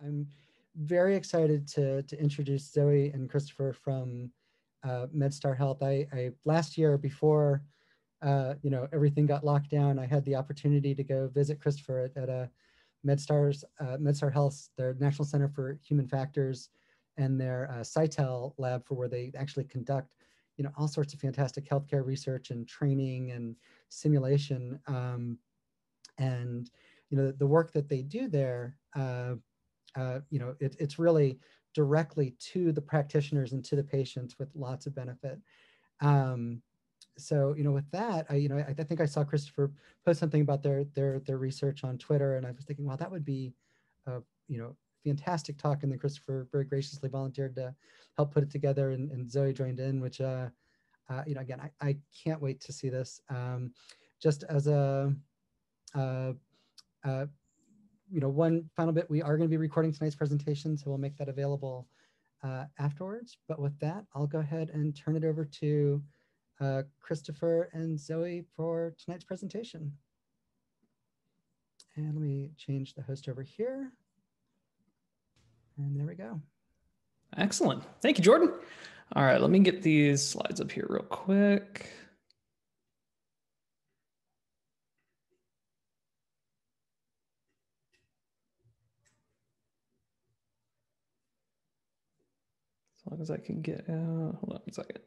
I'm very excited to, to introduce Zoe and Christopher from uh, MedStar Health. I, I last year before uh, you know everything got locked down, I had the opportunity to go visit Christopher at, at a MedStar's uh, MedStar Health, their National Center for Human Factors, and their uh, SiTEL lab for where they actually conduct you know all sorts of fantastic healthcare research and training and simulation. Um, and you know the work that they do there uh, uh, you know it, it's really directly to the practitioners and to the patients with lots of benefit. Um, so you know with that i you know I, I, think i saw christopher post something about their their their research on twitter and i was thinking well that would be a you know fantastic talk. And then christopher very graciously volunteered to help put it together and, and zoe joined in which uh, uh, you know again I, I can't wait to see this. Um, just as a uh, uh, you know, one final bit, we are going to be recording tonight's presentation, so we'll make that available uh, afterwards. But with that, I'll go ahead and turn it over to uh, Christopher and Zoe for tonight's presentation. And let me change the host over here. And there we go. Excellent. Thank you, Jordan. All right, let me get these slides up here real quick. Long as I can get out. Hold on a second.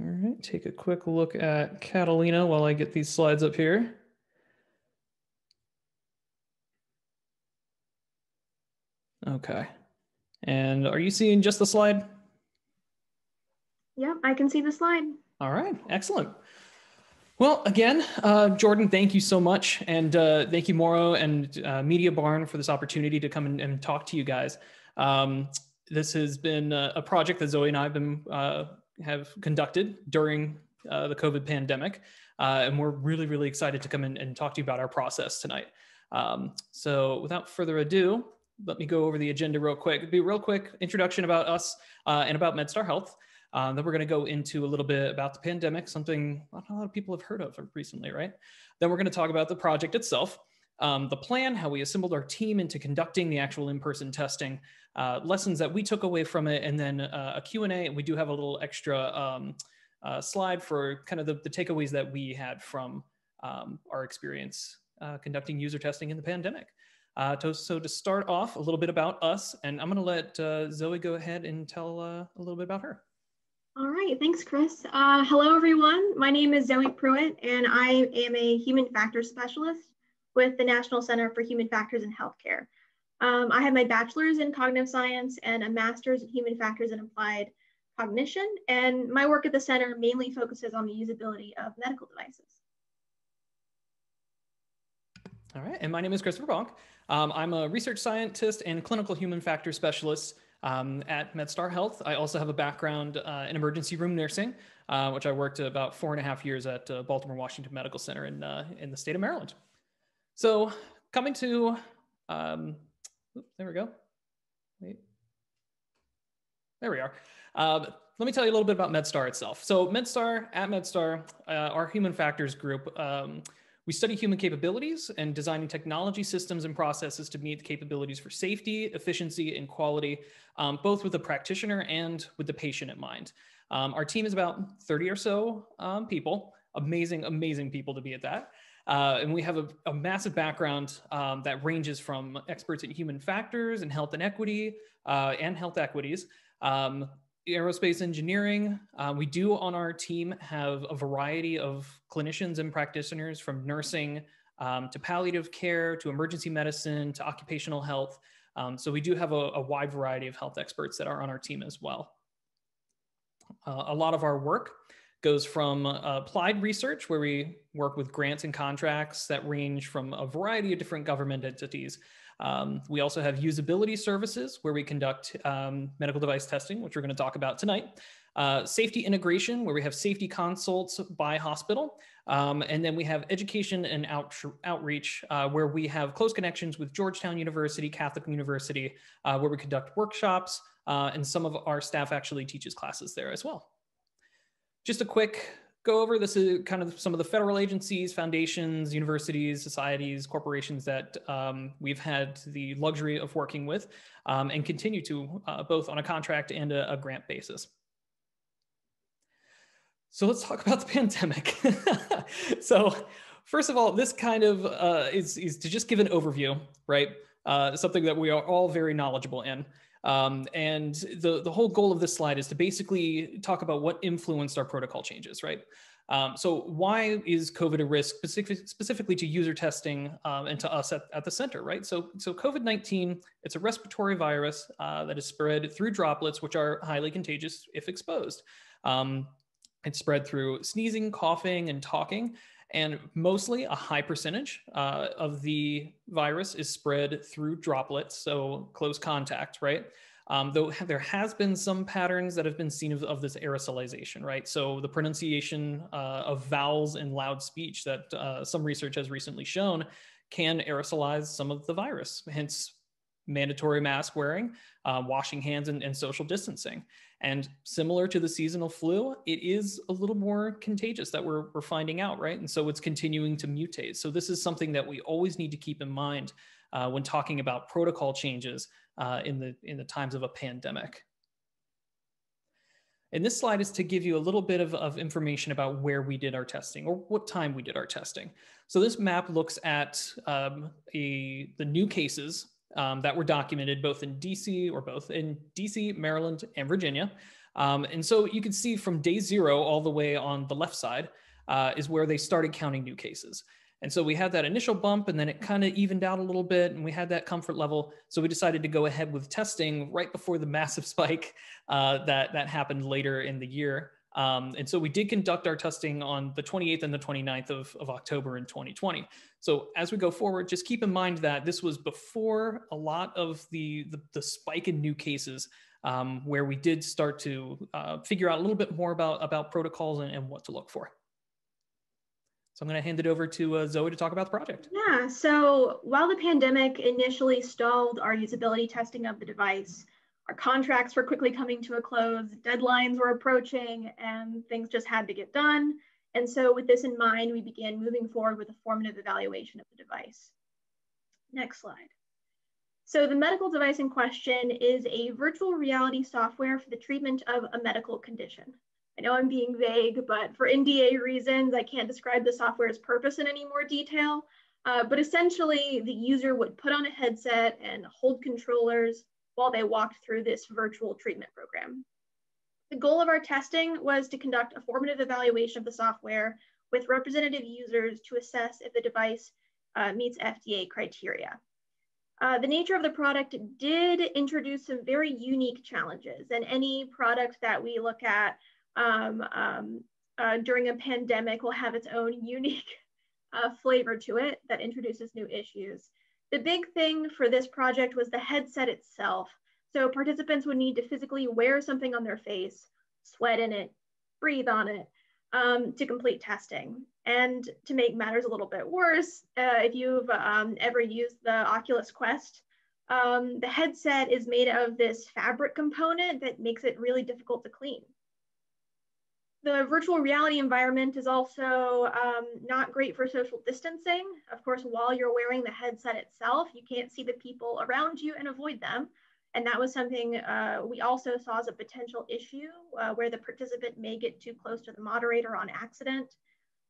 All right, take a quick look at Catalina while I get these slides up here. Okay. And are you seeing just the slide? Yep, I can see the slide. All right, excellent. Well, again, uh, Jordan, thank you so much. And uh, thank you, Moro and uh, Mediabarn, for this opportunity to come and, and talk to you guys. Um, this has been a, a, project that Zoe and I have been uh, have conducted during uh, the COVID pandemic. Uh, and we're really, really excited to come in and talk to you about our process tonight. Um, so without further ado, let me go over the agenda real quick. It'll be real quick introduction about us and about MedStar Health. Um, then we're going to go into a little bit about the pandemic, something not a lot of people have heard of recently, right? Then we're going to talk about the project itself, um, the plan, how we assembled our team into conducting the actual in-person testing, uh, lessons that we took away from it, and then uh, a Q&A. And we do have a little extra um, uh, slide for kind of the, the, takeaways that we had from um, our experience uh, conducting user testing in the pandemic. Uh, to, so to start off, a little bit about us, and I'm going to let uh, Zoe go ahead and tell a little bit about her. All right, thanks, Chris. Uh, hello, everyone. My name is Zoe Pruitt, and I am a human factors specialist with the National Center for Human Factors in Healthcare. Um, I have my bachelor's in cognitive science and a master's in human factors and applied cognition, and my work at the center mainly focuses on the usability of medical devices. All right, and my name is Christopher Bonk. Um, I'm a research scientist and clinical human factors specialist um, at MedStar Health. I also have a background uh, in emergency room nursing, uh, which I worked about four and a half years at uh, Baltimore Washington Medical Center in, uh, in the state of Maryland. So coming to, um, there we go. Wait. There we are. Um, let me tell you a little bit about MedStar itself. So MedStar, at MedStar, uh, our human factors group, um, we study human capabilities and designing technology systems and processes to meet the capabilities for safety, efficiency, and quality, um, both with the practitioner and with the patient in mind. Um, our team is about 30 or so um, people, amazing, amazing people to be at that. Uh, and we have a, a massive background um, that ranges from experts in human factors and health inequity uh, and health equities, um, aerospace engineering. Uh, we do on our team have a variety of clinicians and practitioners from nursing um, to palliative care to emergency medicine to occupational health. Um, so we do have a, a, wide variety of health experts that are on our team as well. Uh, a lot of our work goes from uh, applied research, where we work with grants and contracts that range from a variety of different government entities, um, we also have usability services where we conduct um, medical device testing, which we're going to talk about tonight. Uh, safety integration, where we have safety consults by hospital. Um, and then we have education and out outreach, uh, where we have close connections with Georgetown University, Catholic University, uh, where we conduct workshops uh, and some of our staff actually teaches classes there as well. Just a quick go over this is kind of some of the federal agencies, foundations, universities, societies, corporations that um, we've had the luxury of working with um, and continue to uh, both on a contract and a, a grant basis. So let's talk about the pandemic. so first of all, this kind of uh, is, is to just give an overview, right? Uh, something that we are all very knowledgeable in. Um, and the, the whole goal of this slide is to basically talk about what influenced our protocol changes, right? Um, so why is COVID a risk specific, specifically to user testing um, and to us at, at the center, right? So, so COVID-19, it's a respiratory virus uh, that is spread through droplets, which are highly contagious if exposed. Um, it's spread through sneezing, coughing, and talking. And mostly a high percentage uh, of the virus is spread through droplets, so close contact, right? Um, though there has been some patterns that have been seen of, of this aerosolization, right? So the pronunciation uh, of vowels in loud speech that uh, some research has recently shown can aerosolize some of the virus, hence mandatory mask wearing, uh, washing hands, and, and, social distancing. And similar to the seasonal flu, it is a little more contagious that we're, we're finding out, right? And so it's continuing to mutate. So this is something that we always need to keep in mind uh, when talking about protocol changes uh, in, the, in the times of a pandemic. And this slide is to give you a little bit of, of information about where we did our testing or what time we did our testing. So this map looks at um, a, the new cases um, that were documented both in DC or both in DC, Maryland, and Virginia. Um, and so you can see from day zero all the way on the left side uh, is where they started counting new cases. And so we had that initial bump and then it kind of evened out a little bit and we had that comfort level. So we decided to go ahead with testing right before the massive spike uh, that, that happened later in the year. Um, and so we did conduct our testing on the 28th and the 29th of, of October in 2020. So as we go forward, just keep in mind that this was before a lot of the, the, the spike in new cases um, where we did start to uh, figure out a little bit more about, about protocols and, and what to look for. So I'm going to hand it over to uh, Zoe to talk about the project. Yeah, so while the pandemic initially stalled our usability testing of the device, our contracts were quickly coming to a close, deadlines were approaching, and things just had to get done. And so with this in mind, we began moving forward with a formative evaluation of the device. Next slide. So the medical device in question is a virtual reality software for the treatment of a medical condition. I know I'm being vague, but for NDA reasons, I can't describe the software's purpose in any more detail. Uh, but essentially, the user would put on a headset and hold controllers while they walked through this virtual treatment program. The goal of our testing was to conduct a formative evaluation of the software with representative users to assess if the device uh, meets FDA criteria. Uh, the nature of the product did introduce some very unique challenges, and any product that we look at um, um, uh, during a pandemic will have its own unique uh, flavor to it that introduces new issues. The big thing for this project was the headset itself. So participants would need to physically wear something on their face, sweat in it, breathe on it um, to complete testing. And to make matters a little bit worse, uh, if you've um, ever used the Oculus Quest, um, the headset is made of this fabric component that makes it really difficult to clean. The virtual reality environment is also um, not great for social distancing. Of course, while you're wearing the headset itself, you can't see the people around you and avoid them. And that was something uh, we also saw as a potential issue uh, where the participant may get too close to the moderator on accident.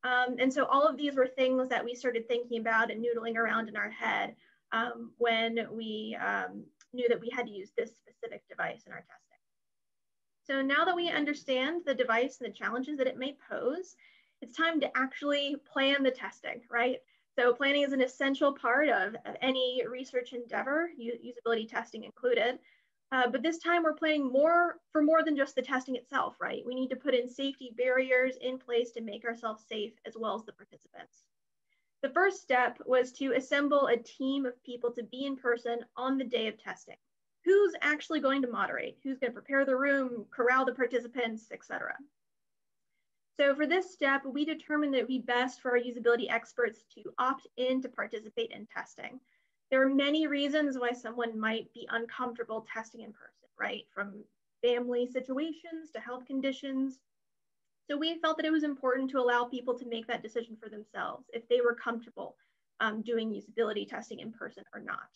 Um, and so all of these were things that we started thinking about and noodling around in our head um, when we um, knew that we had to use this specific device in our testing. So now that we understand the device and the challenges that it may pose, it's time to actually plan the testing, right? So planning is an essential part of, of any research endeavor, usability testing included. Uh, but this time we're planning more for more than just the testing itself, right? We need to put in safety barriers in place to make ourselves safe as well as the participants. The first step was to assemble a team of people to be in person on the day of testing who's actually going to moderate, who's going to prepare the room, corral the participants, etc. So for this step, we determined that it would be best for our usability experts to opt in to participate in testing. there are many reasons why someone might be uncomfortable testing in person, right? From family situations to health conditions. So we felt that it was important to allow people to make that decision for themselves if they were comfortable um, doing usability testing in person or not.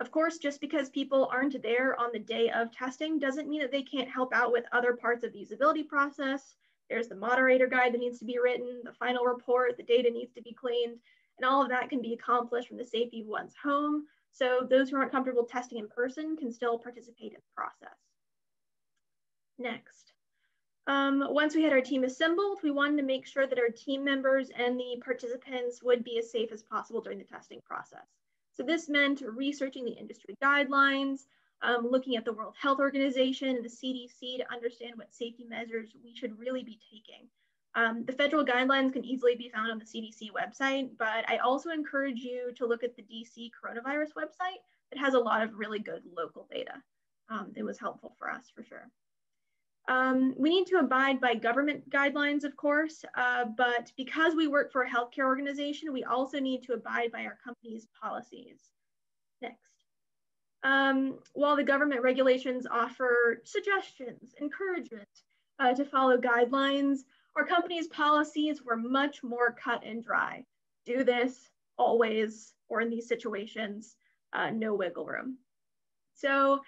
Of course, just because people aren't there on the day of testing doesn't mean that they can't help out with other parts of the usability process. There's the moderator guide that needs to be written, the final report, the data needs to be cleaned, and all of that can be accomplished from the safety of one's home. So those who aren't comfortable testing in person can still participate in the process. Next. Um, once we had our team assembled, we wanted to make sure that our team members and the participants would be as safe as possible during the testing process. So this meant researching the industry guidelines, um, looking at the World Health Organization and the CDC to understand what safety measures we should really be taking. Um, the federal guidelines can easily be found on the CDC website, but I also encourage you to look at the DC coronavirus website. It has a lot of really good local data. Um, it was helpful for us for sure. Um, we need to abide by government guidelines, of course, uh, but because we work for a healthcare organization, we also need to abide by our company's policies. Next. Um, while the government regulations offer suggestions, encouragement uh, to follow guidelines, our company's policies were much more cut and dry. Do this always, or in these situations, uh, no wiggle room. So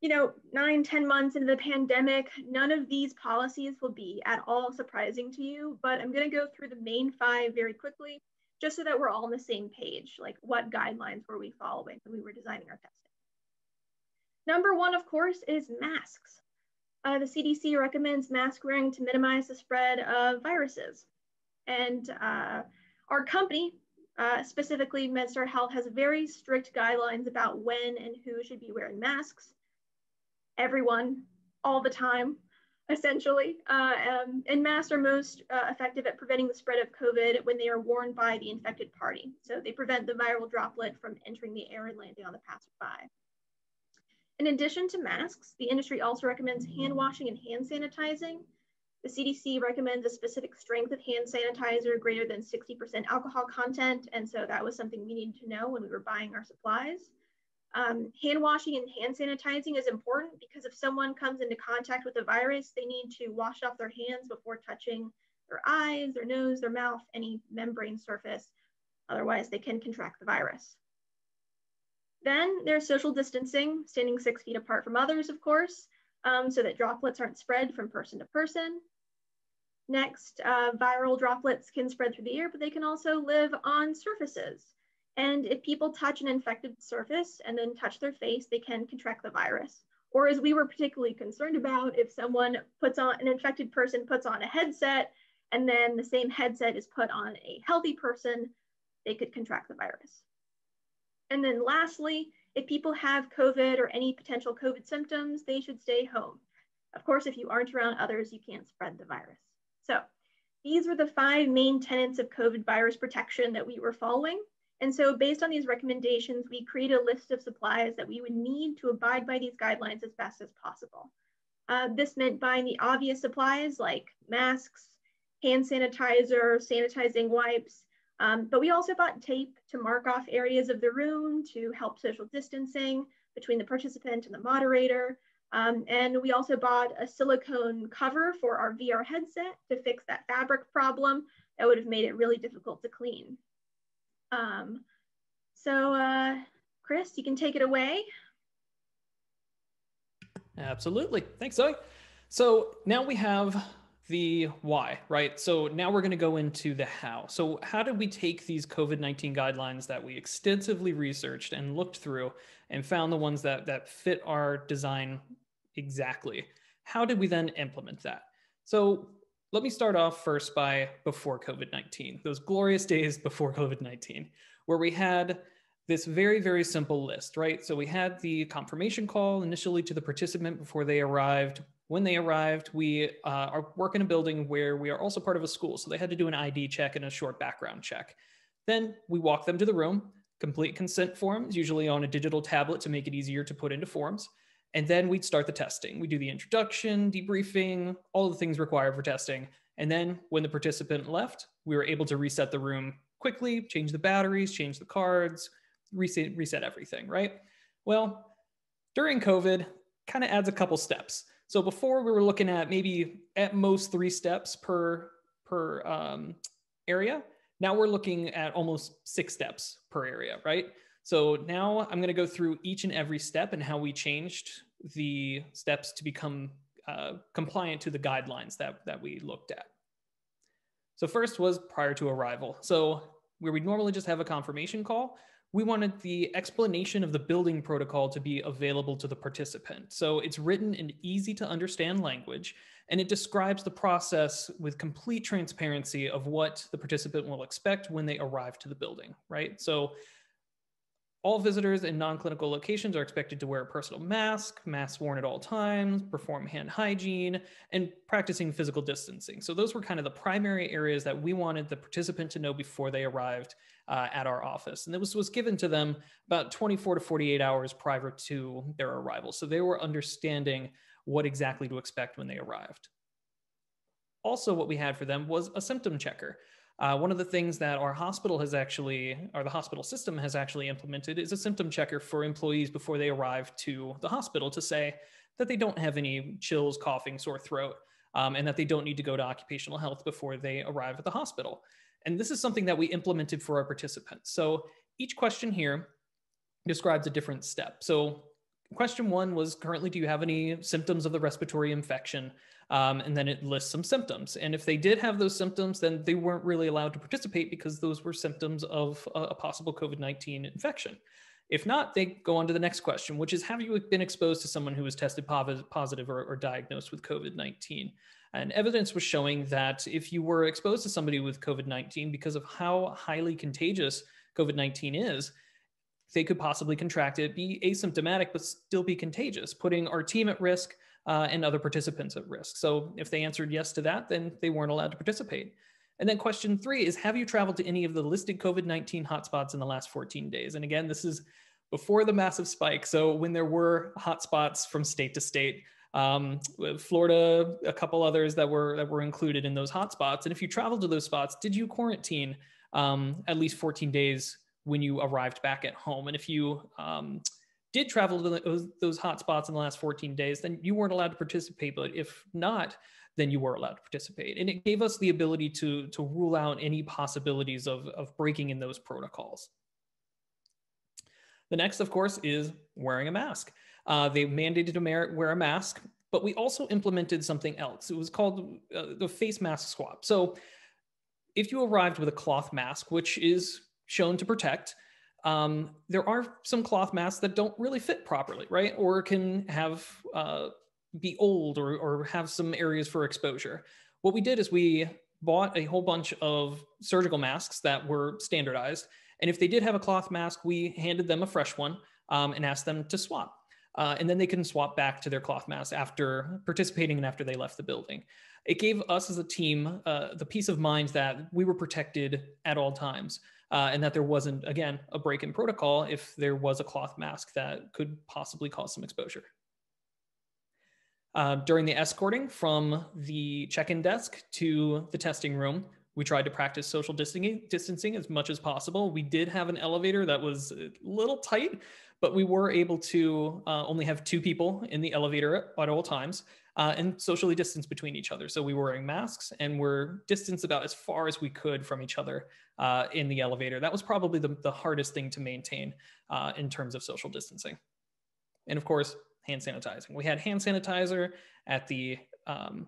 you know, nine, ten months into the pandemic, none of these policies will be at all surprising to you, but I'm gonna go through the main five very quickly, just so that we're all on the same page, like what guidelines were we following when we were designing our testing. Number one, of course, is masks. Uh, the CDC recommends mask wearing to minimize the spread of viruses. And uh, our company, uh, specifically MedStar Health, has very strict guidelines about when and who should be wearing masks everyone all the time, essentially. Uh, um, and masks are most uh, effective at preventing the spread of COVID when they are worn by the infected party. So they prevent the viral droplet from entering the air and landing on the passerby. In addition to masks, the industry also recommends hand washing and hand sanitizing. The CDC recommends a specific strength of hand sanitizer greater than 60% alcohol content. And so that was something we needed to know when we were buying our supplies. Um, hand washing and hand sanitizing is important because if someone comes into contact with the virus, they need to wash off their hands before touching their eyes, their nose, their mouth, any membrane surface. Otherwise, they can contract the virus. Then there's social distancing, standing six feet apart from others, of course, um, so that droplets aren't spread from person to person. Next, uh, viral droplets can spread through the air, but they can also live on surfaces. And if people touch an infected surface and then touch their face, they can contract the virus. Or as we were particularly concerned about, if someone puts on an infected person puts on a headset and then the same headset is put on a healthy person, they could contract the virus. And then lastly, if people have COVID or any potential COVID symptoms, they should stay home. Of course, if you aren't around others, you can't spread the virus. So these were the five main tenets of COVID virus protection that we were following. And so based on these recommendations, we create a list of supplies that we would need to abide by these guidelines as best as possible. Uh, this meant buying the obvious supplies like masks, hand sanitizer, sanitizing wipes, um, but we also bought tape to mark off areas of the room to help social distancing between the participant and the moderator. Um, and we also bought a silicone cover for our VR headset to fix that fabric problem that would have made it really difficult to clean. Um, so, uh, Chris, you can take it away. Absolutely. Thanks, Zoe. So now we have the why, right? So now we're going to go into the how. So, how did we take these COVID 19 guidelines that we extensively researched and looked through and found the ones that, that fit our design exactly? How did we then implement that? So, let me start off first by before COVID 19, those glorious days before COVID 19, where we had this very, very simple list, right? So we had the confirmation call initially to the participant before they arrived. When they arrived, we uh, are work in a building where we are also part of a school. So they had to do an ID check and a short background check. Then we walk them to the room, complete consent forms, usually on a digital tablet to make it easier to put into forms. And then we'd start the testing. We do the introduction, debriefing, all the things required for testing. And then when the participant left, we were able to reset the room quickly, change the batteries, change the cards, reset, reset everything, right? Well, during COVID, kind of adds a couple steps. So before we were looking at maybe at most three steps per per um, area. Now we're looking at almost six steps per area, right? So now I'm going to go through each and every step and how we changed the steps to become uh, compliant to the guidelines that, that we looked at. So first was prior to arrival. So where we normally just have a confirmation call, we wanted the explanation of the building protocol to be available to the participant. So it's written in easy to understand language, and it describes the process with complete transparency of what the participant will expect when they arrive to the building, right? So all visitors in non-clinical locations are expected to wear a personal mask, masks worn at all times, perform hand hygiene, and practicing physical distancing. So those were kind of the primary areas that we wanted the participant to know before they arrived uh, at our office. And this was given to them about 24 to 48 hours prior to their arrival. So they were understanding what exactly to expect when they arrived. Also, what we had for them was a symptom checker. Uh, one of the things that our hospital has actually, or the hospital system has actually implemented, is a symptom checker for employees before they arrive to the hospital to say that they don't have any chills, coughing, sore throat, um, and that they don't need to go to occupational health before they arrive at the hospital. And this is something that we implemented for our participants. So each question here describes a different step. So question one was currently, do you have any symptoms of the respiratory infection? Um, and then it lists some symptoms. And if they did have those symptoms, then they weren't really allowed to participate because those were symptoms of a, a possible COVID 19 infection. If not, they go on to the next question, which is Have you been exposed to someone who was tested positive or, or diagnosed with COVID 19? And evidence was showing that if you were exposed to somebody with COVID 19, because of how highly contagious COVID 19 is, they could possibly contract it, be asymptomatic, but still be contagious, putting our team at risk uh, and other participants at risk. So if they answered yes to that, then they weren't allowed to participate. And then question three is Have you traveled to any of the listed COVID 19 hotspots in the last 14 days? And again, this is before the massive spike. So when there were hotspots from state to state, um, Florida, a couple others that were that were included in those hotspots. And if you traveled to those spots, did you quarantine um, at least 14 days when you arrived back at home? And if you um, did travel to those, those hotspots in the last 14 days, then you weren't allowed to participate. But if not, then you were allowed to participate. And it gave us the ability to, to rule out any possibilities of, of breaking in those protocols. The next, of course, is wearing a mask. Uh, they mandated to wear a mask, but we also implemented something else. It was called uh, the face mask swap. So if you arrived with a cloth mask, which is shown to protect, um, there are some cloth masks that don't really fit properly, right? Or can have uh, be old or, or have some areas for exposure. What we did is we bought a whole bunch of surgical masks that were standardized. And if they did have a cloth mask, we handed them a fresh one um, and asked them to swap. Uh, and then they can swap back to their cloth mask after participating and after they left the building. It gave us as a team uh, the peace of mind that we were protected at all times uh, and that there wasn't, again, a break in protocol if there was a cloth mask that could possibly cause some exposure. Uh, during the escorting from the check-in desk to the testing room, we tried to practice social distancing, distancing as much as possible. We did have an elevator that was a little tight, but we were able to uh, only have two people in the elevator at all times uh, and socially distance between each other. So we were wearing masks and we're distanced about as far as we could from each other uh, in the elevator. That was probably the, the hardest thing to maintain uh, in terms of social distancing. And of course, hand sanitizing. We had hand sanitizer at the um,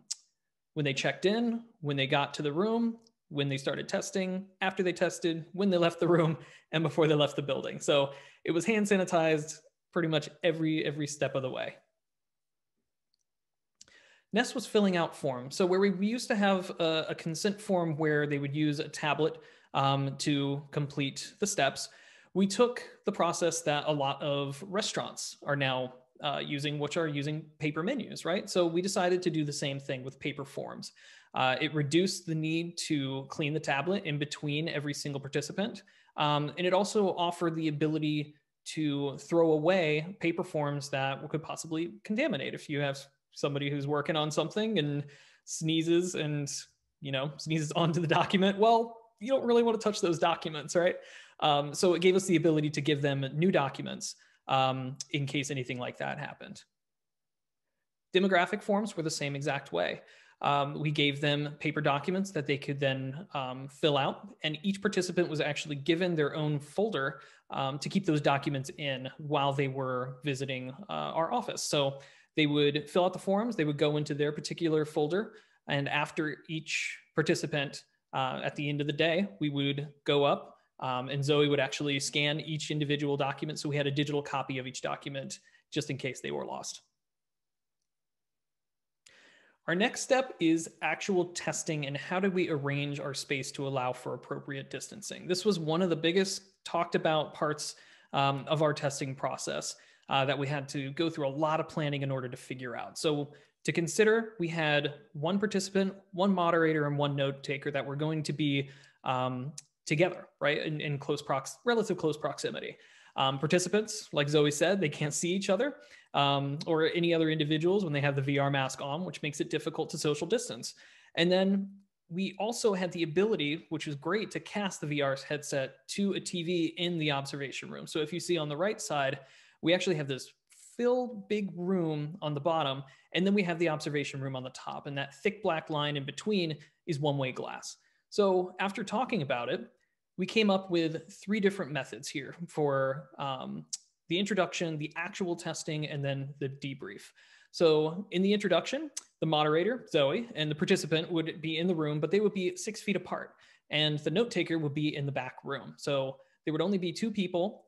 when they checked in, when they got to the room, when they started testing, after they tested, when they left the room, and before they left the building. So it was hand sanitized pretty much every every step of the way. Nest was filling out forms. So where we, used to have a, a, consent form where they would use a tablet um, to complete the steps, we took the process that a lot of restaurants are now uh, using, which are using paper menus, right? So we decided to do the same thing with paper forms. Uh, it reduced the need to clean the tablet in between every single participant. Um, and it also offered the ability to throw away paper forms that could possibly contaminate. If you have somebody who's working on something and sneezes and, you know, sneezes onto the document, well, you don't really want to touch those documents, right? Um, so it gave us the ability to give them new documents um, in case anything like that happened. Demographic forms were the same exact way. Um, we gave them paper documents that they could then um, fill out, and each participant was actually given their own folder um, to keep those documents in while they were visiting uh, our office. So they would fill out the forms, they would go into their particular folder, and after each participant, uh, at the end of the day, we would go up um, and Zoe would actually scan each individual document. So we had a digital copy of each document just in case they were lost. Our next step is actual testing and how do we arrange our space to allow for appropriate distancing. This was one of the biggest talked about parts um, of our testing process uh, that we had to go through a lot of planning in order to figure out. So to consider, we had one participant, one moderator, and one note taker that were going to be um, together, right, in, in, close prox, relative close proximity. Um, participants, like Zoe said, they can't see each other um, or any other individuals when they have the VR mask on, which makes it difficult to social distance. And then we also had the ability, which was great, to cast the VR headset to a TV in the observation room. So if you see on the right side, we actually have this filled big room on the bottom, and then we have the observation room on the top. And that thick black line in between is one way glass. So after talking about it, we came up with three different methods here for um, the introduction, the actual testing, and then the debrief. So in the introduction, the moderator, Zoe, and the participant would be in the room, but they would be six feet apart. And the note taker would be in the back room. So there would only be two people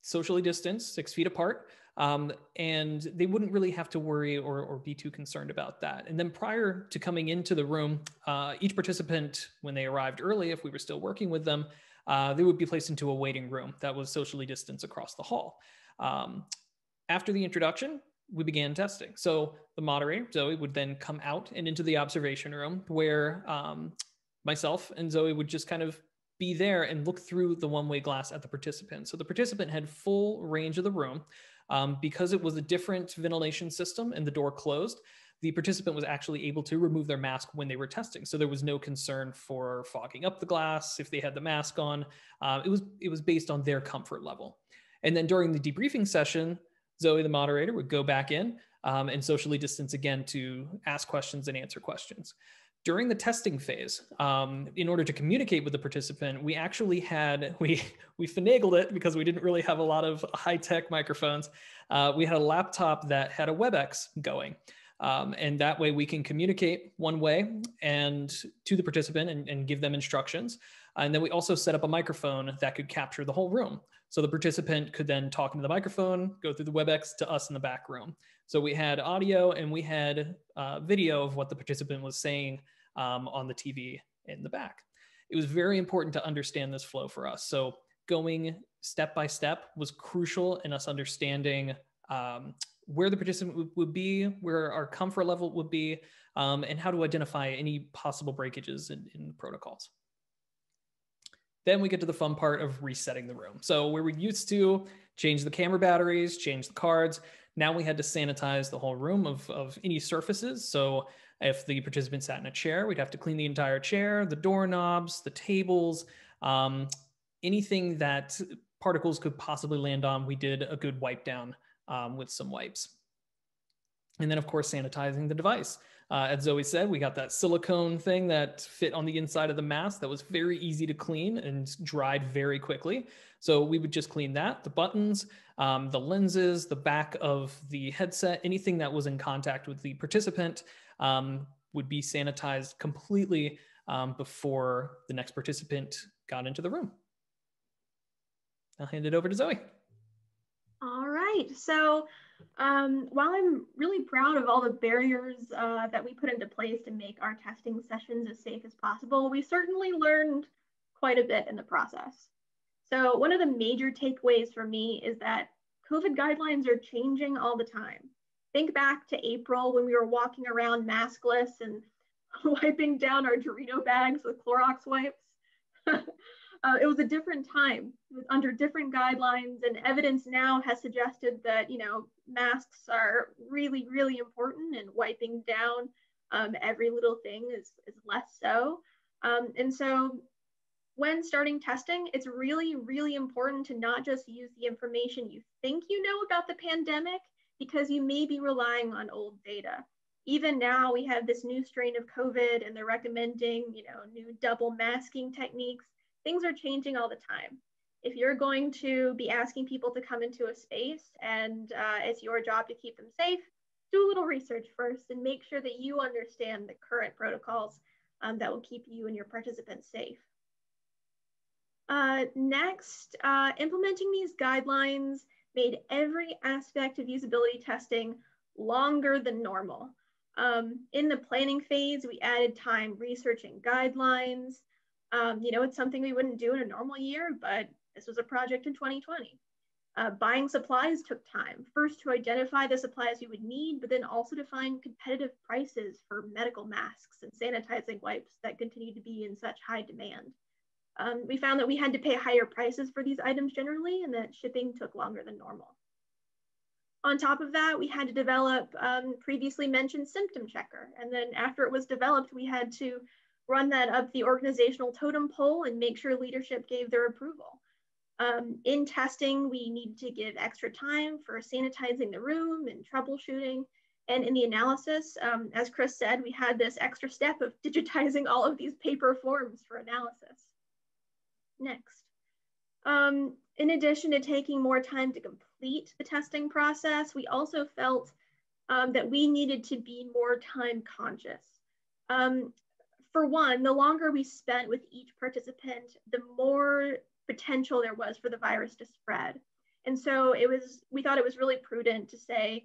socially distanced, six feet apart. Um, and they wouldn't really have to worry or, or be too concerned about that. And then prior to coming into the room, uh, each participant, when they arrived early, if we were still working with them, uh, they would be placed into a waiting room that was socially distanced across the hall. Um, after the introduction, we began testing. So the moderator, Zoe, would then come out and into the observation room where um, myself and Zoe would just kind of be there and look through the one way glass at the participant. So the participant had full range of the room. Um, because it was a different ventilation system and the door closed, the participant was actually able to remove their mask when they were testing. So there was no concern for fogging up the glass if they had the mask on. Uh, it was it was based on their comfort level. And then during the debriefing session, Zoe, the moderator, would go back in um, and socially distance again to ask questions and answer questions. During the testing phase, um, in order to communicate with the participant, we actually had we we finagled it because we didn't really have a lot of high tech microphones. Uh, we had a laptop that had a WebEx going. Um, and that way we can communicate one way and to the participant and, and give them instructions. And then we also set up a microphone that could capture the whole room. So the participant could then talk into the microphone, go through the WebEx to us in the back room. So we had audio and we had uh, video of what the participant was saying um, on the TV in the back. It was very important to understand this flow for us. So going step by step was crucial in us understanding um, where the participant would be, where our comfort level would be, um, and how to identify any possible breakages in, in protocols. Then we get to the fun part of resetting the room. So where we used to change the camera batteries, change the cards, now we had to sanitize the whole room of, of any surfaces. So if the participant sat in a chair, we'd have to clean the entire chair, the doorknobs, the tables, um, anything that particles could possibly land on. We did a good wipe down um, with some wipes. And then, of course, sanitizing the device. Uh, as Zoe said, we got that silicone thing that fit on the inside of the mask that was very easy to clean and dried very quickly. So we would just clean that, the buttons, um, the lenses, the back of the headset, anything that was in contact with the participant um, would be sanitized completely um, before the next participant got into the room. I'll hand it over to Zoe. All right. So um, while I'm really proud of all the barriers uh, that we put into place to make our testing sessions as safe as possible, we certainly learned quite a bit in the process. So one of the major takeaways for me is that COVID guidelines are changing all the time. Think back to April when we were walking around maskless and wiping down our Dorito bags with Clorox wipes. uh, it was a different time under different guidelines and evidence now has suggested that you know masks are really really important and wiping down um, every little thing is, is less so um, and so when starting testing, it's really, really important to not just use the information you think you know about the pandemic because you may be relying on old data. Even now, we have this new strain of COVID and they're recommending, you know, new double masking techniques. Things are changing all the time. If you're going to be asking people to come into a space and uh, it's your job to keep them safe, do a little research first and make sure that you understand the current protocols um, that will keep you and your participants safe. Uh, next, uh, implementing these guidelines made every aspect of usability testing longer than normal. Um, in the planning phase, we added time researching guidelines. Um, you know, it's something we wouldn't do in a normal year, but this was a project in 2020. Uh, buying supplies took time, first to identify the supplies we would need, but then also to find competitive prices for medical masks and sanitizing wipes that continued to be in such high demand. Um, we found that we had to pay higher prices for these items generally and that shipping took longer than normal. On top of that, we had to develop um, previously mentioned symptom checker. And then after it was developed, we had to run that up the organizational totem pole and make sure leadership gave their approval. Um, in testing, we need to give extra time for sanitizing the room and troubleshooting. And in the analysis, um, as Chris said, we had this extra step of digitizing all of these paper forms for analysis. Next. Um, in addition to taking more time to complete the testing process, we also felt um, that we needed to be more time conscious. Um, for one, the longer we spent with each participant, the more potential there was for the virus to spread. And so it was, we thought it was really prudent to say,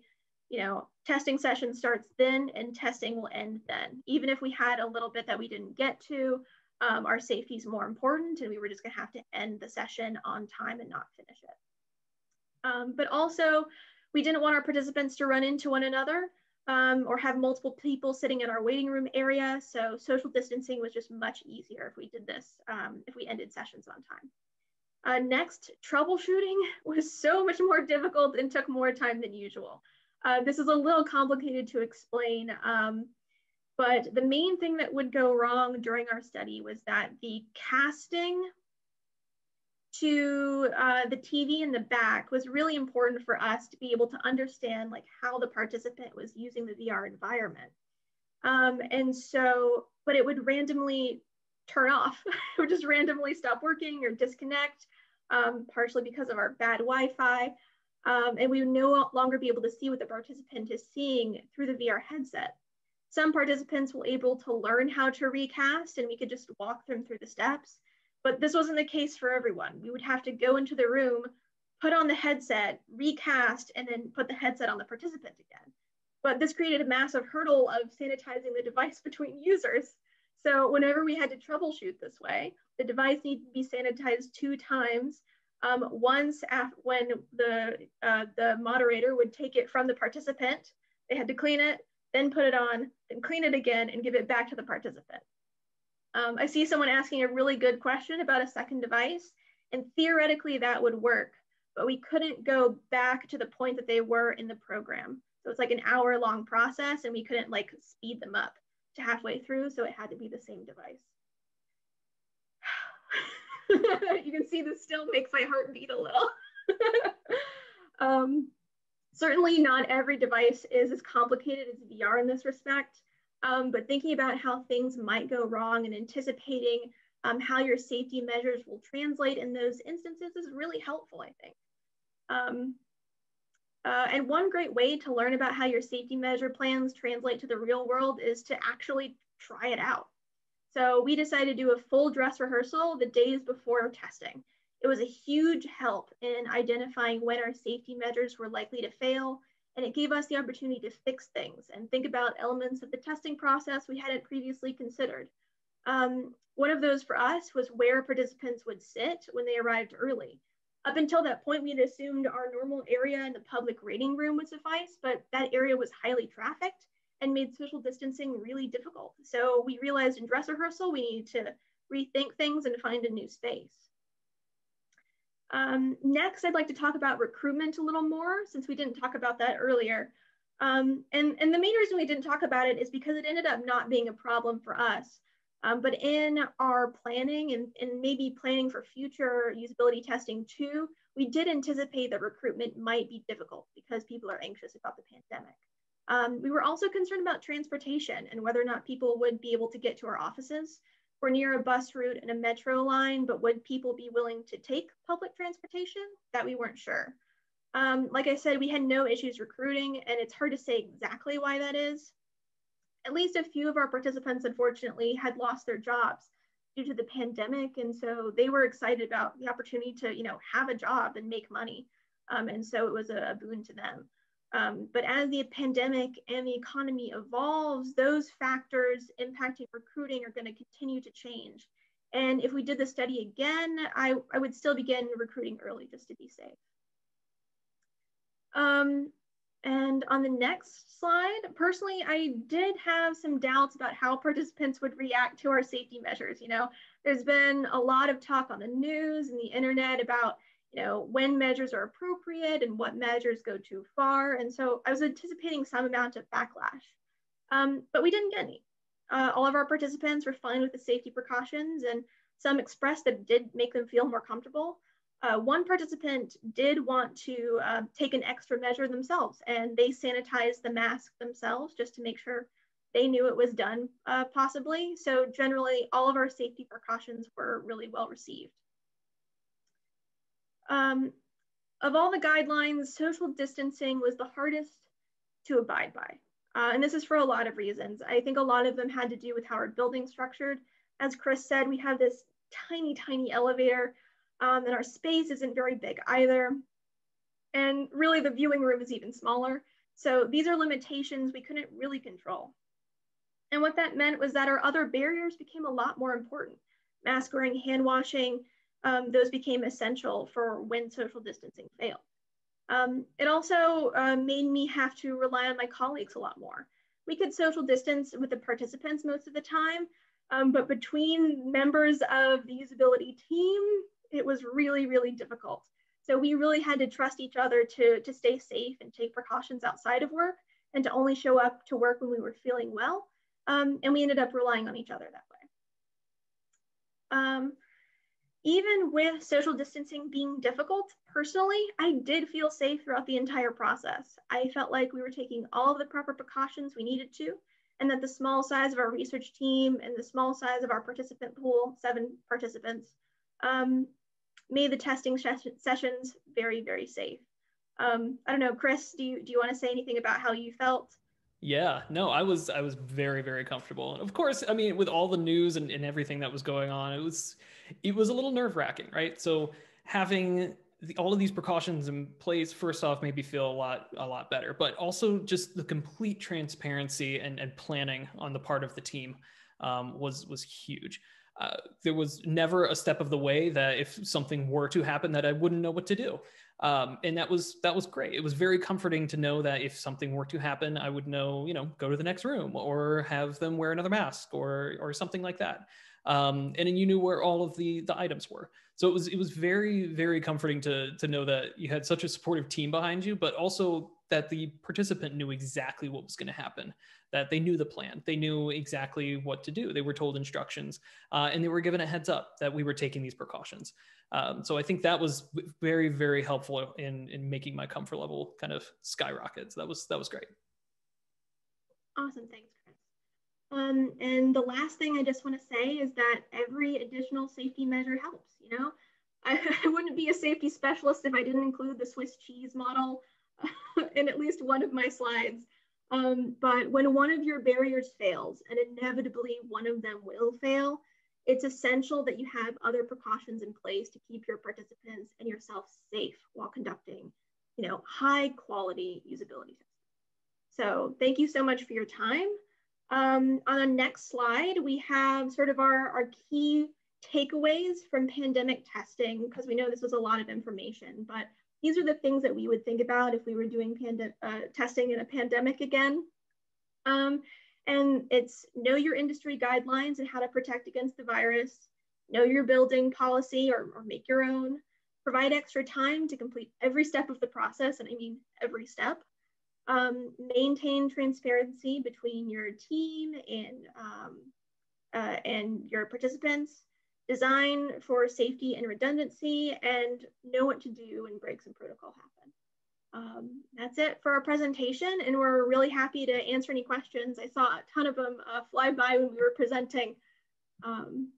you know, testing session starts then and testing will end then. Even if we had a little bit that we didn't get to, um, our safety is more important and we were just gonna have to end the session on time and not finish it. Um, but also, we didn't want our participants to run into one another um, or have multiple people sitting in our waiting room area. So social distancing was just much easier if we did this, um, if we ended sessions on time. Uh, next, troubleshooting was so much more difficult and took more time than usual. Uh, this is a little complicated to explain, um, but the main thing that would go wrong during our study was that the casting to uh, the TV in the back was really important for us to be able to understand like how the participant was using the VR environment. Um, and so, but it would randomly turn off, would just randomly stop working or disconnect, um, partially because of our bad Wi-Fi. Um, and we would no longer be able to see what the participant is seeing through the VR headset. Some participants were able to learn how to recast and we could just walk them through the steps. But this wasn't the case for everyone. We would have to go into the room, put on the headset, recast, and then put the headset on the participant again. But this created a massive hurdle of sanitizing the device between users. So whenever we had to troubleshoot this way, the device needed to be sanitized two times. Um, once when the, uh, the moderator would take it from the participant, they had to clean it, then put it on, then clean it again and give it back to the participant. Um, I see someone asking a really good question about a second device, and theoretically that would work, but we couldn't go back to the point that they were in the program. So it's like an hour long process and we couldn't like speed them up halfway through, so it had to be the same device. you can see this still makes my heart beat a little. um, Certainly not every device is as complicated as VR in this respect, um, but thinking about how things might go wrong and anticipating um, how your safety measures will translate in those instances is really helpful, I think. Um, uh, and one great way to learn about how your safety measure plans translate to the real world is to actually try it out. So we decided to do a full dress rehearsal the days before testing. It was a huge help in identifying when our safety measures were likely to fail, and it gave us the opportunity to fix things and think about elements of the testing process we hadn't previously considered. Um, one of those for us was where participants would sit when they arrived early. Up until that point, we had assumed our normal area in the public reading room would suffice, but that area was highly trafficked and made social distancing really difficult. So we realized in dress rehearsal, we needed to rethink things and find a new space. Um, next, I'd like to talk about recruitment a little more since we didn't talk about that earlier. Um, and, and the main reason we didn't talk about it is because it ended up not being a problem for us. Um, but in our planning and, and maybe planning for future usability testing too, we did anticipate that recruitment might be difficult because people are anxious about the pandemic. Um, we were also concerned about transportation and whether or not people would be able to get to our offices. We're near a bus route and a metro line, but would people be willing to take public transportation? That we weren't sure. Um, like I said, we had no issues recruiting, and it's hard to say exactly why that is. At least a few of our participants, unfortunately, had lost their jobs due to the pandemic, and so they were excited about the opportunity to, you know, have a job and make money. Um, and so it was a, a boon to them. Um, but as the pandemic and the economy evolves, those factors impacting recruiting are going to continue to change. And if we did the study again, I, I would still begin recruiting early just to be safe. Um, and on the next slide, personally, I did have some doubts about how participants would react to our safety measures. You know, there's been a lot of talk on the news and the internet about you know, when measures are appropriate and what measures go too far. And so I was anticipating some amount of backlash, um, but we didn't get any. Uh, all of our participants were fine with the safety precautions and some expressed that it did make them feel more comfortable. Uh, one participant did want to uh, take an extra measure themselves and they sanitized the mask themselves just to make sure they knew it was done uh, possibly. So generally all of our safety precautions were really well received. Um, of all the guidelines, social distancing was the hardest to abide by. Uh, and this is for a lot of reasons. I think a lot of them had to do with how our building structured. As Chris said, we have this tiny, tiny elevator um, and our space isn't very big either. And really the viewing room is even smaller. So these are limitations we couldn't really control. And what that meant was that our other barriers became a lot more important. Mask wearing, hand washing, um, those became essential for when social distancing failed. Um, it also uh, made me have to rely on my colleagues a lot more. We could social distance with the participants most of the time, um, but between members of the usability team, it was really, really difficult. So we really had to trust each other to, to stay safe and take precautions outside of work and to only show up to work when we were feeling well. Um, and we ended up relying on each other that way. Um, even with social distancing being difficult, personally, I did feel safe throughout the entire process. I felt like we were taking all of the proper precautions we needed to, and that the small size of our research team and the small size of our participant pool, seven participants, um, made the testing sessions very, very safe. Um, I don't know, Chris, do you, do you want to say anything about how you felt? Yeah, no, I was I was very very comfortable. And of course, I mean, with all the news and, and everything that was going on, it was it was a little nerve wracking, right? So having the, all of these precautions in place, first off, made me feel a lot a lot better. But also just the complete transparency and, and planning on the part of the team um, was was huge. Uh, there was never a step of the way that if something were to happen that I wouldn't know what to do. Um, and that was that was great. It was very comforting to know that if something were to happen i would know you know go to the next room or have them wear another mask or or something like that. Um, and then you knew where all of the the items were. So it was it was very very comforting to to know that you had such a supportive team behind you but also that the participant knew exactly what was going to happen that they knew the plan they knew exactly what to do they were told instructions uh, and they were given a heads up that we were taking these precautions um, so I think that was very, very helpful in in making my comfort level kind of skyrocket. So that was that was great. Awesome, thanks, Chris. Um, and the last thing I just want to say is that every additional safety measure helps. You know, I, I wouldn't be a safety specialist if I didn't include the Swiss cheese model in at least one of my slides. Um, but when one of your barriers fails, and inevitably one of them will fail, it's essential that you have other precautions in place to keep your participants and yourself safe while conducting, you know, high quality usability testing. So thank you so much for your time. Um, on the next slide, we have sort of our, our key takeaways from pandemic testing, because we know this was a lot of information, but these are the things that we would think about if we were doing uh, testing in a pandemic again. Um, and it's know your industry guidelines and how to protect against the virus, know your building policy or, or make your own, provide extra time to complete every step of the process, and I mean every step. Um, maintain transparency between your team and um, uh, and your participants, design for safety and redundancy, and know what to do when breaks in protocol happen. Um, that's it for our presentation, and we're really happy to answer any questions. I saw a ton of them uh, fly by when we were presenting. Um,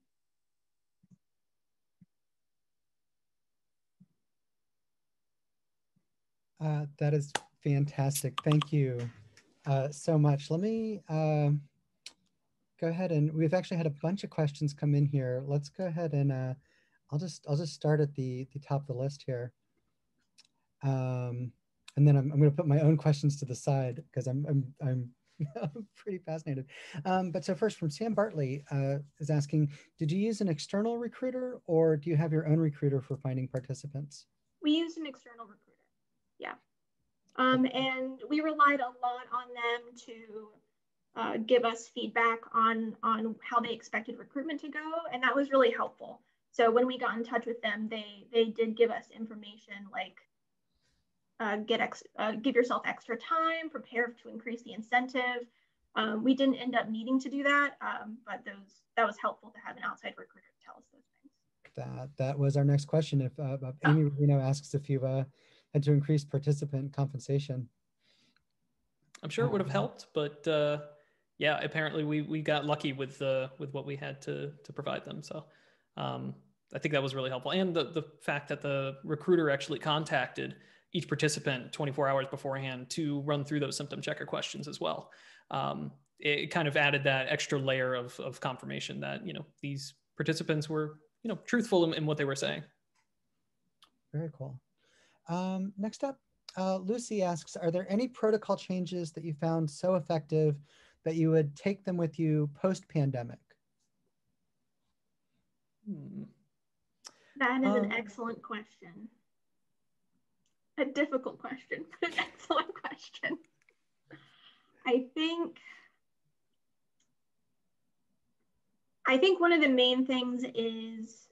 uh, that is fantastic. Thank you uh, so much. Let me uh, go ahead and we've actually had a bunch of questions come in here. Let's go ahead and uh, I'll just I'll just start at the the top of the list here. Um, and then I'm, I'm going to put my own questions to the side because I'm I'm I'm pretty fascinated. Um, but so first from Sam Bartley uh, is asking, did you use an external recruiter or do you have your own recruiter for finding participants? We used an external recruiter. Yeah. Um, and we relied a lot on them to uh, give us feedback on, on how they expected recruitment to go. And that was really helpful. So when we got in touch with them, they, they did give us information like uh, get ex uh, give yourself extra time, prepare to increase the incentive. Um, we didn't end up needing to do that, um, but those that was helpful to have an outside recruiter tell us those things. That that was our next question. If uh, Amy oh. Reno asks if you've uh, had to increase participant compensation. I'm sure it would have helped, but uh, yeah, apparently we we got lucky with uh, with what we had to to provide them. So um, I think that was really helpful, and the the fact that the recruiter actually contacted each participant 24 hours beforehand to run through those symptom checker questions as well. Um, it kind of added that extra layer of of confirmation that you know these participants were you know truthful in, in what they were saying. Very cool. Um, next up, uh, Lucy asks, are there any protocol changes that you found so effective that you would take them with you post-pandemic? Hmm. That is um, an excellent question. A difficult question, but an excellent question. I think I think one of the main things is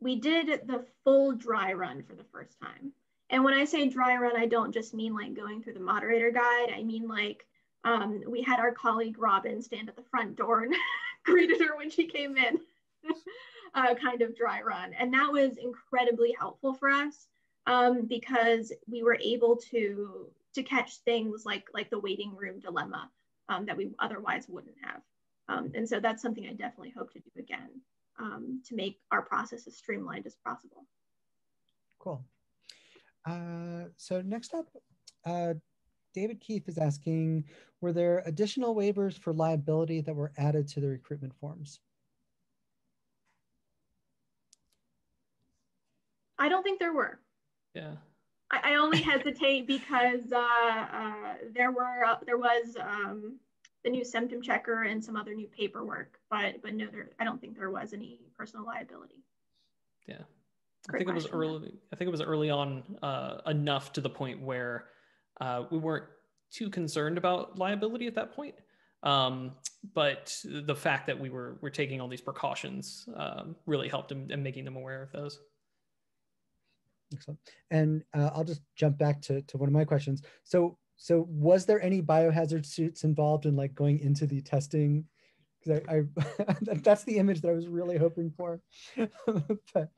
we did the full dry run for the first time. And when I say dry run, I don't just mean like going through the moderator guide. I mean like um, we had our colleague Robin stand at the front door and greeted her when she came in, uh, kind of dry run. And that was incredibly helpful for us um, because we were able to to catch things like like the waiting room dilemma um, that we otherwise wouldn't have. Um, and so that's something I definitely hope to do again um, to make our process as streamlined as possible. Cool. Uh, so next up, uh, David Keith is asking, were there additional waivers for liability that were added to the recruitment forms? I don't think there were. Yeah. I, I only hesitate because uh, uh, there were uh, there was um, the new symptom checker and some other new paperwork, but but no, there I don't think there was any personal liability. Yeah. I think it was early. I think it was early on uh, enough to the point where uh, we weren't too concerned about liability at that point. Um, but the fact that we were were taking all these precautions um, really helped in, in, making them aware of those. Excellent. And uh, I'll just jump back to, to one of my questions. So, so was there any biohazard suits involved in like going into the testing? Because I, I that's the image that I was really hoping for. but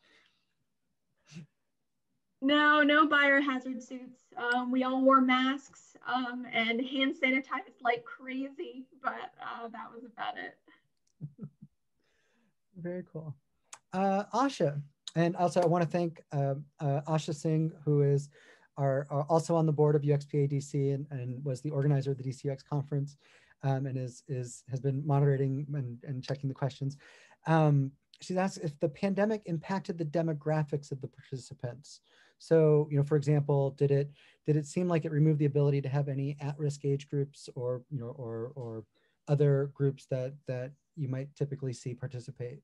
no, no biohazard suits. Um, we all wore masks um, and hand sanitized like crazy, but uh, that was about it. Very cool. Uh, Asha, and also I want to thank uh, uh, Asha Singh, who is our, our, also on the board of UXPA DC and, and was the organizer of the DCUX conference um, and is, is, has been moderating and, and checking the questions. Um, she's asked if the pandemic impacted the demographics of the participants. So, you know, for example, did it did it seem like it removed the ability to have any at-risk age groups or you know or or other groups that that you might typically see participate?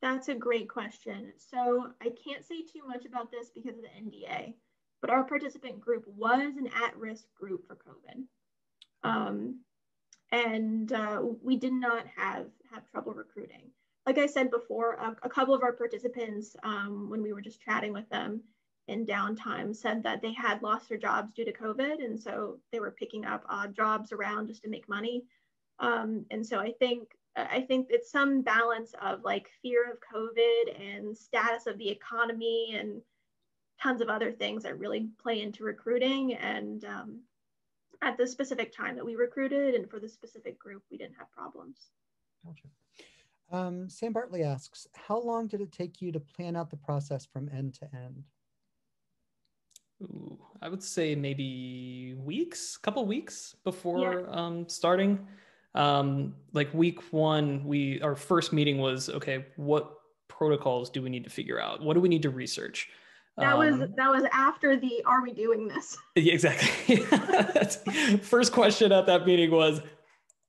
That's a great question. So I can't say too much about this because of the NDA, but our participant group was an at-risk group for COVID. Um, and uh, we did not have have trouble recruiting. Like I said before, a, a couple of our participants, um, when we were just chatting with them, in downtime said that they had lost their jobs due to COVID. And so they were picking up odd jobs around just to make money. Um, and so I think I think it's some balance of like fear of COVID and status of the economy and tons of other things that really play into recruiting. And um, at the specific time that we recruited and for the specific group, we didn't have problems. Gotcha. Um, Sam Bartley asks, how long did it take you to plan out the process from end to end? Ooh, I would say maybe weeks, a couple weeks before yeah. um, starting. Um, like week one, we our first meeting was okay. What protocols do we need to figure out? What do we need to research? That was um, that was after the are we doing this? Yeah, exactly. first question at that meeting was,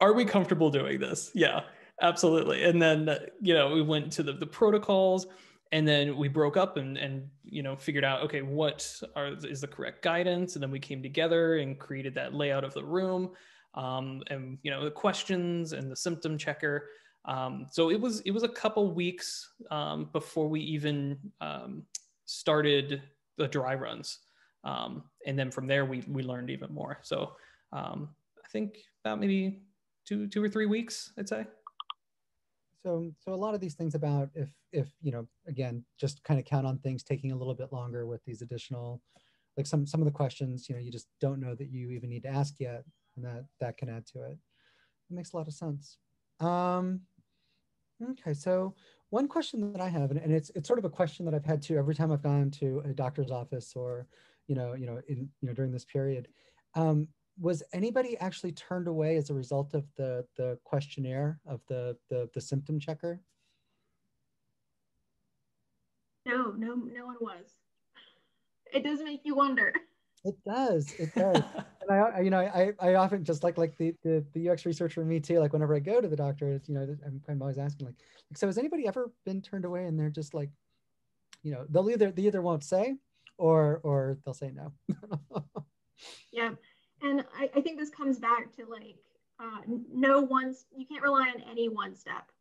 are we comfortable doing this? Yeah, absolutely. And then you know we went to the the protocols and then we broke up and and you know figured out okay what are is the correct guidance? And then we came together and created that layout of the room um, and you know the questions and the symptom checker. Um, so it was it was a couple weeks um, before we even um, started the dry runs. Um, and then from there we we learned even more. So um, i think about maybe two two or three weeks i'd say so, so a lot of these things about if, if you know, again, just kind of count on things taking a little bit longer with these additional, like some some of the questions, you know, you just don't know that you even need to ask yet, and that that can add to it. It makes a lot of sense. Um, okay, so one question that I have, and, and it's it's sort of a question that I've had to every time I've gone to a doctor's office or, you know, you know, in you know during this period. Um, was anybody actually turned away as a result of the the questionnaire of the the, the symptom checker? No, no, no one was. It does make you wonder. It does. It does. and I, you know, I, I often just like like the, the the UX researcher me too. Like whenever I go to the doctor, it's, you know, I'm, I'm always asking like, like, so has anybody ever been turned away? And they're just like, you know, they'll either they either won't say, or or they'll say no. yeah, and I, I think this comes back to like uh, no one you can't rely on any one step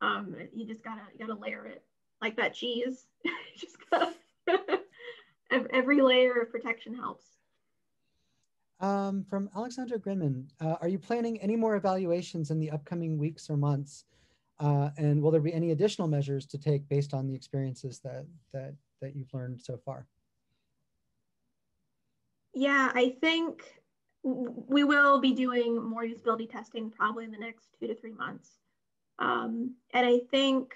um, you just gotta you gotta layer it like that cheese just gotta every layer of protection helps um, from Alexandra Grinman, uh, are you planning any more evaluations in the upcoming weeks or months? Uh, and will there be any additional measures to take based on the experiences that, that, that you've learned so far? Yeah, I think we will be doing more usability testing probably in the next two to three months. Um, and I think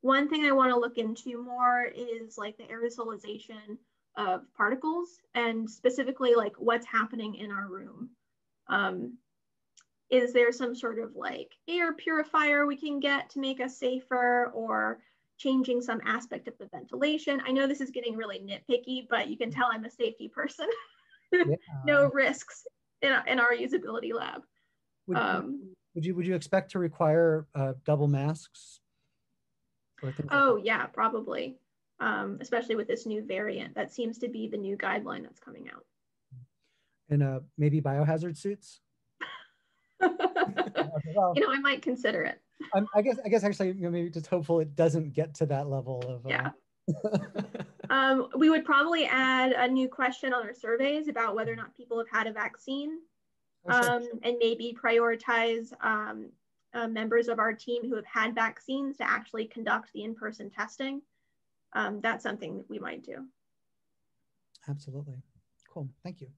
one thing I want to look into more is like the aerosolization of particles and specifically like what's happening in our room. Um, is there some sort of like air purifier we can get to make us safer or changing some aspect of the ventilation? I know this is getting really nitpicky, but you can tell I'm a safety person. yeah. no risks in, in our usability lab. Would, um, would you would you expect to require uh, double masks? oh like yeah, probably. Um, especially with this new variant, that seems to be the new guideline that's coming out. And uh, maybe biohazard suits. well, you know, I might consider it. I guess I guess actually, you know, maybe just hopeful it doesn't get to that level of. Uh, yeah. um, we would probably add a new question on our surveys about whether or not people have had a vaccine um, and maybe prioritize um, uh, members of our team who have had vaccines to actually conduct the in-person testing. Um, that's something that we might do. Absolutely. Cool. Thank you.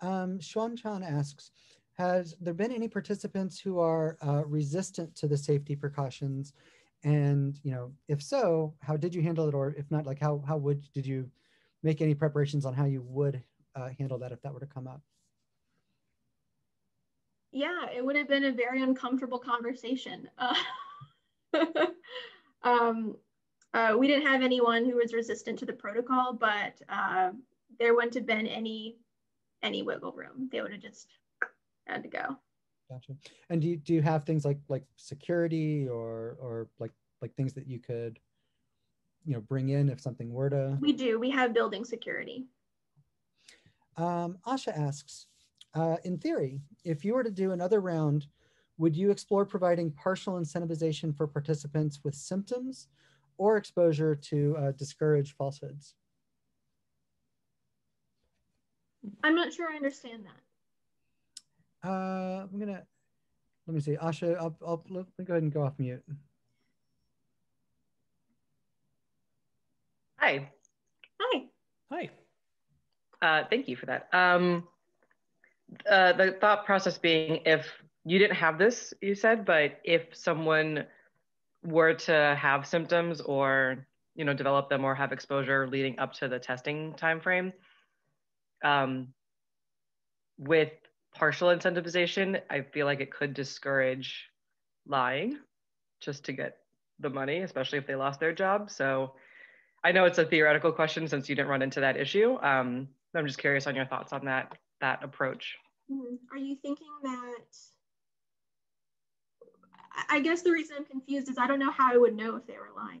Um, Xuan Chan asks, has there been any participants who are uh, resistant to the safety precautions and you know if so how did you handle it? Or if not like how how would did you make any preparations on how you would uh, handle that if that were to come up? Yeah it would have been a very uncomfortable conversation. Uh, um, uh, we didn't have anyone who was resistant to the protocol but uh, there wouldn't have been any any wiggle room. They would have just had to go Gotcha. And do you, do you have things like like security or or like like things that you could you know bring in if something were to? We do. We have building security. Um, asha asks uh, in theory if you were to do another round would you explore providing partial incentivization for participants with symptoms or exposure to uh, discourage falsehoods? I'm not sure i understand that uh, I'm gonna. let me see. Asha, I'll, I'll let me go ahead and go off mute. Hi. Hi. Hi. Uh, thank you for that. Um, uh, the thought process being if you didn't have this, you said, but if someone were to have symptoms or you know develop them or have exposure leading up to the testing timeframe, um, with partial incentivization, I feel like it could discourage lying just to get the money, especially if they lost their job. So I know it's a theoretical question since you didn't run into that issue. Um, I'm just curious on your thoughts on that that approach. Mm-hmm. Are you thinking that? I guess the reason I'm confused is I don't know how I would know if they were lying.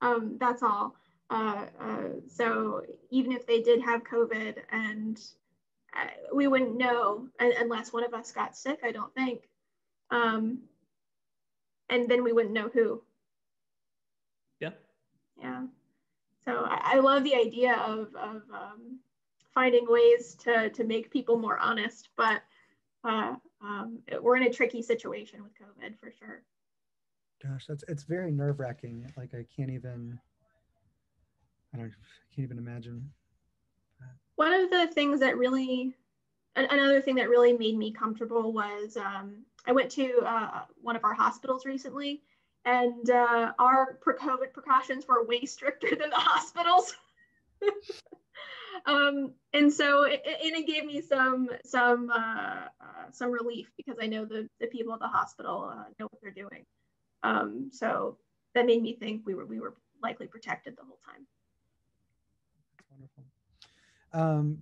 Um, that's all. Uh, uh, so even if they did have COVID and uh, we wouldn't know unless one of us got sick, I don't think. Um, and then we wouldn't know who. Yeah. Yeah. So I, I love the idea of, of um, finding ways to, to make people more honest, but uh, um, we're in a tricky situation with COVID for sure. Gosh, that's it's very nerve wracking. Like I can't even, I don't, I can't even imagine. One of the things that really, another thing that really made me comfortable was um, I went to uh, one of our hospitals recently, and uh, our COVID precautions were way stricter than the hospitals. um, and so it, and it gave me some some uh, uh, some relief because I know the the people at the hospital uh, know what they're doing. Um, so that made me think we were we were likely protected the whole time. That's wonderful. Um,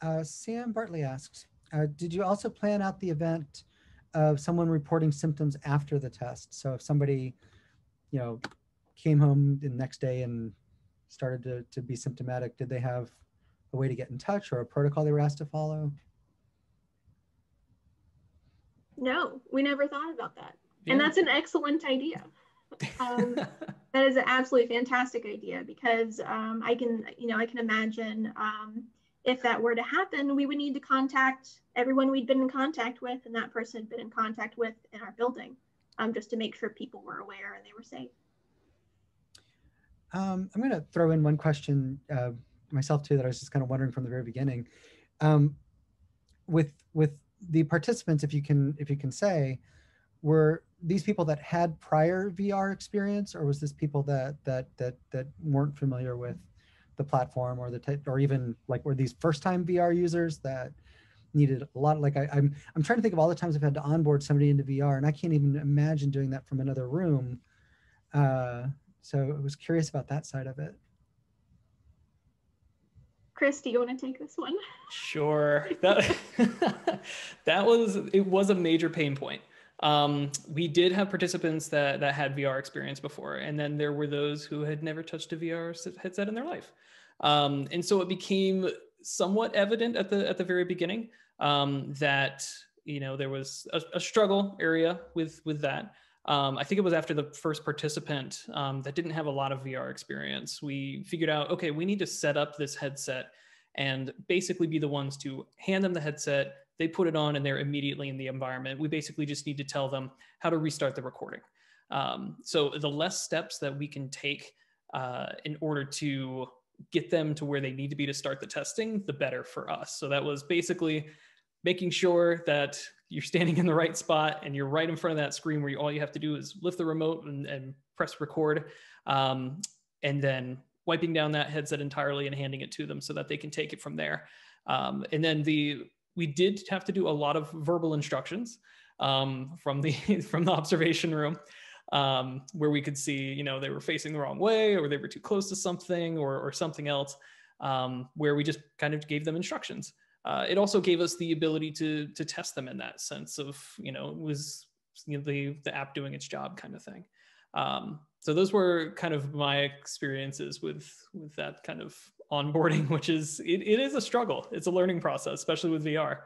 uh, Sam Bartley asks, uh, did you also plan out the event of someone reporting symptoms after the test? So if somebody, you know, came home the next day and started to, to be symptomatic, did they have a way to get in touch or a protocol they were asked to follow? No, we never thought about that. Yeah. And that's an excellent idea. Um, that is an absolutely fantastic idea because um, I can, you know, I can imagine um, if that were to happen, we would need to contact everyone we'd been in contact with and that person had been in contact with in our building um, just to make sure people were aware and they were safe. Um, I'm going to throw in one question uh, myself too that I was just kind of wondering from the very beginning. Um, with with the participants, if you can if you can say, were these people that had prior VR experience, or was this people that that that that weren't familiar with the platform, or the or even like were these first time VR users that needed a lot like I, I'm I'm trying to think of all the times I've had to onboard somebody into VR, and I can't even imagine doing that from another room. Uh, so I was curious about that side of it. Chris, do you want to take this one? Sure. That that was it was a major pain point. Um, we did have participants that that had VR experience before, and then there were those who had never touched a VR headset in their life. Um, and so it became somewhat evident at the at the very beginning um, that you know there was a, a struggle area with with that. Um, I think it was after the first participant um, that didn't have a lot of VR experience. We figured out, okay, we need to set up this headset and basically be the ones to hand them the headset. They put it on and they're immediately in the environment. We basically just need to tell them how to restart the recording. Um, so the less steps that we can take uh, in order to get them to where they need to be to start the testing, the better for us. So that was basically making sure that you're standing in the right spot and you're right in front of that screen where you, all you have to do is lift the remote and, and press record um, and then wiping down that headset entirely and handing it to them so that they can take it from there um, and then the we did have to do a lot of verbal instructions um, from the from the observation room um, where we could see you know they were facing the wrong way or they were too close to something or, or something else um, where we just kind of gave them instructions uh, it also gave us the ability to to test them in that sense of you know was you know, the the app doing its job kind of thing. Um, so those were kind of my experiences with with that kind of onboarding, which is it, it is a struggle. It's a learning process, especially with VR.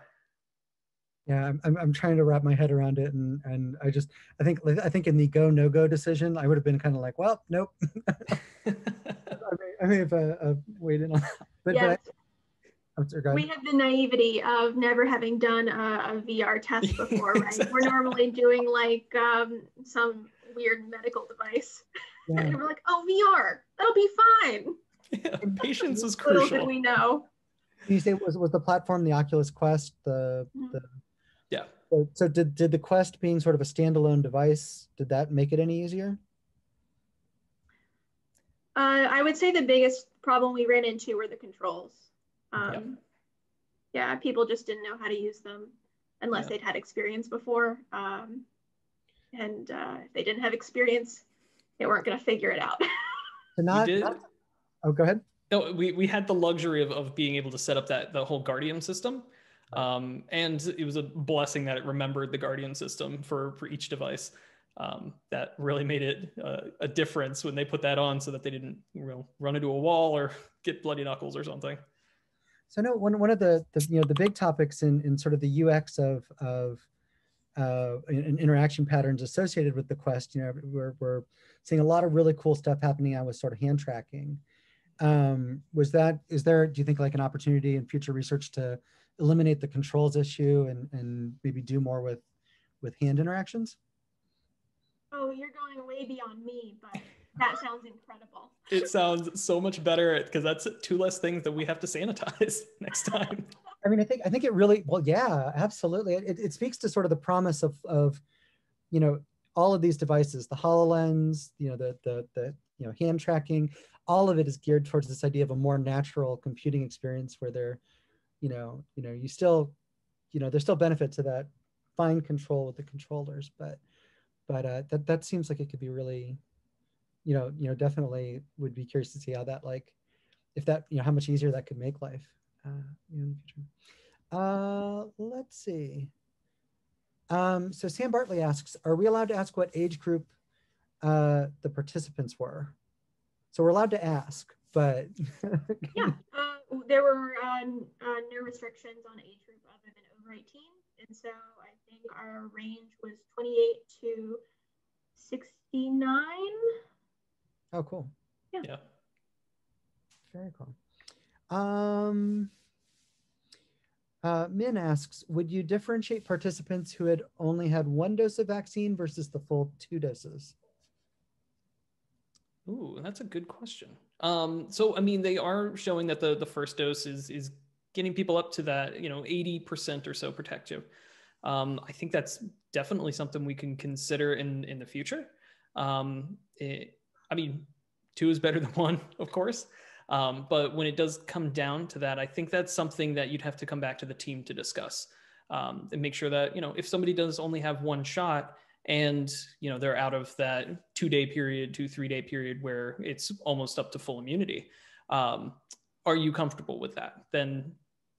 Yeah, I'm, I'm trying to wrap my head around it, and and I just I think I think in the go no go decision, I would have been kind of like, well, nope. I, may, I may have uh, uh, waited on, that. but, yeah. but I, Oh, sorry, we have the naivety of never having done a, a VR test before, right? Exactly. We're normally doing like um, some weird medical device. Yeah. And we're like, oh, VR, that'll be fine. Yeah, patience is Little did we know. you say was was the platform the Oculus Quest the Mhm. the Yeah. so, so did did the Quest being sort of a standalone device did that make it any easier? Uh, I would say the biggest problem we ran into were the controls. Um, Yep. Yeah, people just didn't know how to use them unless Yeah. they'd had experience before. Um, and uh, if they didn't have experience, they weren't going to figure it out. So not, did. not- oh go ahead. No, we, we had the luxury of, of being able to set up that the whole Guardian system. Um, and it was a blessing that it remembered the Guardian system for, for each device. Um, that really made it uh, a difference when they put that on so that they didn't you know, run into a wall or get bloody knuckles or something. So no, one one of the, the you know the big topics in in sort of the UX of of uh, in, in interaction patterns associated with the Quest, you know, we're we're seeing a lot of really cool stuff happening now with sort of hand tracking. Um, was that is there? Do you think like an opportunity in future research to eliminate the controls issue and and maybe do more with with hand interactions? oh, you're going way beyond me, but that sounds incredible. It sounds so much better because that's two less things that we have to sanitize next time. I mean, I think I think it really well, yeah, absolutely. It, it speaks to sort of the promise of of you know all of these devices, the Hololens, you know, the the the you know hand tracking, all of it is geared towards this idea of a more natural computing experience where they're, you know, you know, you still, you know, there's still benefit to that fine control with the controllers, but but uh, that that seems like it could be really, you know, you know, definitely would be curious to see how that like, if that you know how much easier that could make life uh, in the future. Uh, let's see. Um, so Sam Bartley asks, are we allowed to ask what age group uh, the participants were? So we're allowed to ask, but Yeah, uh, there were uh, uh, no restrictions on age group other than over 18. And so I think our range was 28 to 69. oh, cool. Yeah. Very cool. Um, uh, Min asks, would you differentiate participants who had only had one dose of vaccine versus the full two doses? Ooh, that's a good question. Um, so I mean, they are showing that the the first dose is is getting people up to that you know eighty percent or so protective. Um, I think that's definitely something we can consider in in the future. Um, it, I mean, two is better than one, of course. Um, but when it does come down to that, I think that's something that you'd have to come back to the team to discuss um, and make sure that you know if somebody does only have one shot and you know they're out of that two day period two three day period where it's almost up to full immunity. Um, are you comfortable with that? Then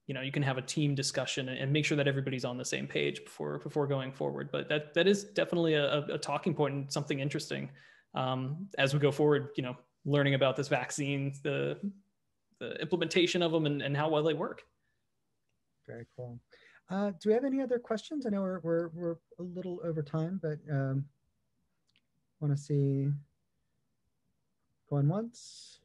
you know you can have a team discussion and make sure that everybody's on the same page before before going forward. But that that is definitely a, a talking point and something interesting um, as we go forward you know learning about this vaccine the the implementation of them and, and how well they work. Very cool. Uh, do we have any other questions? I know we're, we're, we're a little over time, but um, want to see Go going once,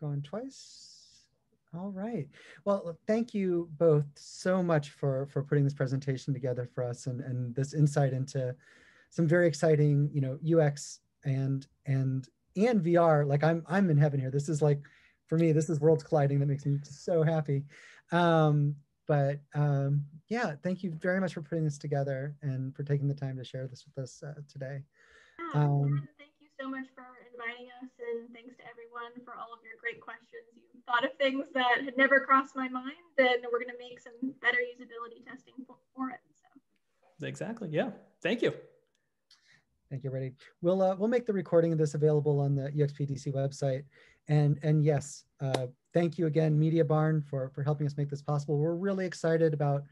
go going twice. All right. Well, thank you both so much for, for putting this presentation together for us and, and this insight into some very exciting, you know, UX and, and, and VR. Like I'm, I'm in heaven here. This is like, for me, this is worlds colliding. That makes me so happy. Um, but um, yeah, thank you very much for putting this together and for taking the time to share this with us uh, today. Yeah, Um, thank you so much for inviting us, and thanks to everyone for all of your great questions. You thought of things that had never crossed my mind, and we're going to make some better usability testing for, for it. So. exactly yeah thank you Thank you, Reddy. We'll uh, we'll make the recording of this available on the UXPA DC website. And and yes, uh, thank you again, Mediabarn, for for helping us make this possible. We're really excited about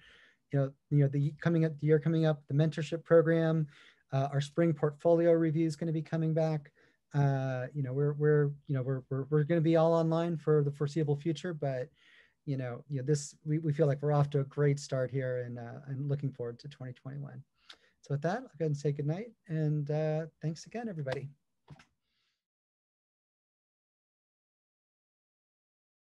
you know you know the coming up the year coming up, the mentorship program, uh, our spring portfolio review is going to be coming back. Uh, you know we're we're you know we're we're, we're going to be all online for the foreseeable future, but you know you know this we, we feel like we're off to a great start here and uh, and looking forward to 2021. So with that, I'll go ahead and say good night, and uh, thanks again, everybody.